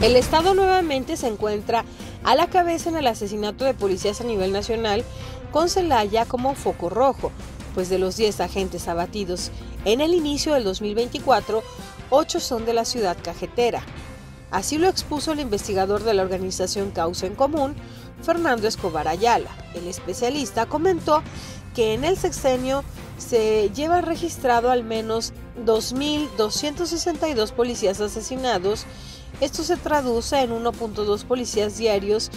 El Estado nuevamente se encuentra a la cabeza en el asesinato de policías a nivel nacional, con Celaya como foco rojo, pues de los 10 agentes abatidos en el inicio del 2024, 8 son de la ciudad cajetera. Así lo expuso el investigador de la organización Causa en Común, Fernando Escobar Ayala. El especialista comentó que en el sexenio se lleva registrado al menos 2.262 policías asesinados. Esto se traduce en 1.2 policías diarios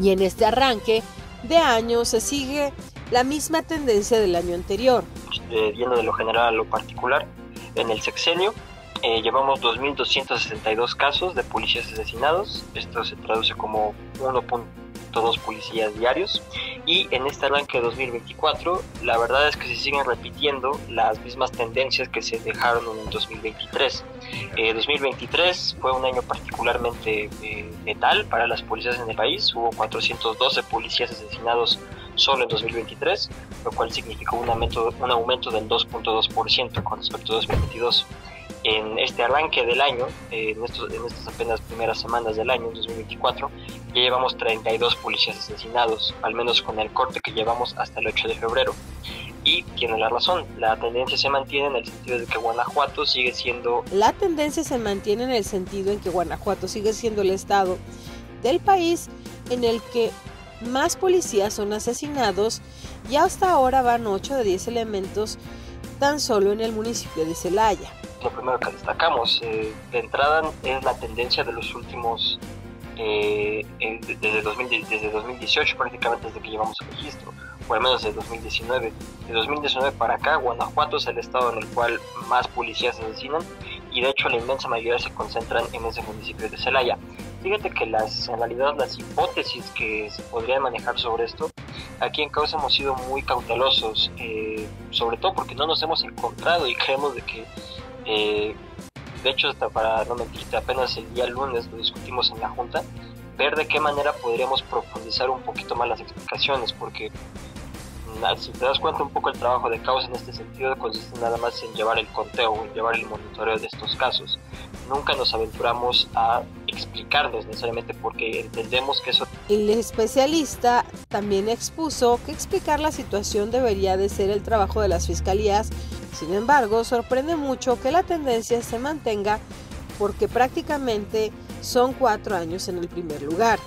y en este arranque de año se sigue la misma tendencia del año anterior. Eh, de lo general a lo particular, en el sexenio eh, llevamos 2.262 casos de policías asesinados. Esto se traduce como 1.2 policías diarios. Y en este arranque de 2024, la verdad es que se siguen repitiendo las mismas tendencias que se dejaron en el 2023. 2023 eh, fue un año particularmente letal para las policías en el país. Hubo 412 policías asesinados solo en 2023, lo cual significó un aumento, un aumento del 2.2% con respecto a 2022. En este arranque del año, en, estos, en estas apenas primeras semanas del año 2024, ya llevamos 32 policías asesinados, al menos con el corte que llevamos hasta el 8 de febrero. Y tiene la razón, la tendencia se mantiene en el sentido de que Guanajuato sigue siendo... La tendencia se mantiene en el sentido en que Guanajuato sigue siendo el estado del país en el que más policías son asesinados y hasta ahora van 8 de 10 elementos tan solo en el municipio de Celaya. Lo primero que destacamos eh, de entrada es la tendencia de los últimos, eh, desde, 2018 prácticamente desde que llevamos el registro, o al menos desde 2019. De 2019 para acá, Guanajuato es el estado en el cual más policías asesinan y de hecho la inmensa mayoría se concentran en ese municipio de Celaya. Fíjate que las, en realidad las hipótesis que se podrían manejar sobre esto, aquí en causa hemos sido muy cautelosos, eh, sobre todo porque no nos hemos encontrado y creemos de que, eh, de hecho, hasta para no mentirte, apenas el día lunes lo discutimos en la Junta, ver de qué manera podríamos profundizar un poquito más las explicaciones, porque si te das cuenta un poco el trabajo de causa en este sentido consiste nada más en llevar el conteo, en llevar el monitoreo de estos casos. Nunca nos aventuramos a explicarnos necesariamente porque entendemos que eso... El especialista también expuso que explicar la situación debería de ser el trabajo de las fiscalías. Sin embargo, sorprende mucho que la tendencia se mantenga porque prácticamente son cuatro años en el primer lugar.